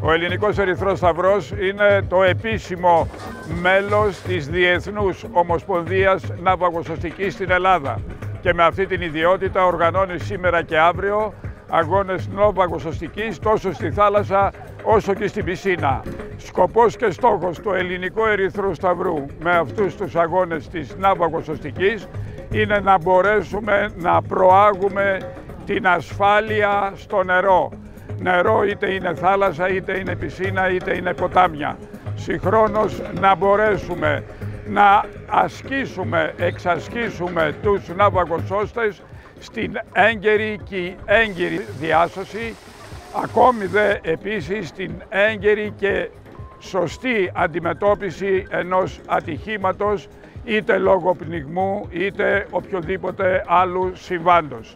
Ο Ελληνικός Ερυθρός Σταυρός είναι το επίσημο μέλος της Διεθνούς Ομοσπονδίας Ναυαγοσωστικής στην Ελλάδα και με αυτή την ιδιότητα οργανώνει σήμερα και αύριο αγώνες ναυαγοσωστικής τόσο στη θάλασσα όσο και στην πισίνα. Σκοπός και στόχος του Ελληνικού Ερυθρού Σταυρού με αυτούς τους αγώνες της ναυαγοσωστικής είναι να μπορέσουμε να προάγουμε την ασφάλεια στο νερό νερό, είτε είναι θάλασσα, είτε είναι πισίνα, είτε είναι ποτάμια. Συγχρόνως να μπορέσουμε να ασκήσουμε, εξασκήσουμε τους ναυαγοσώστες στην έγκαιρη και έγκαιρη διάσωση, ακόμη δε επίσης στην έγκαιρη και σωστή αντιμετώπιση ενός ατυχήματος είτε λόγω πνιγμού είτε οποιοδήποτε άλλου συμβάντος.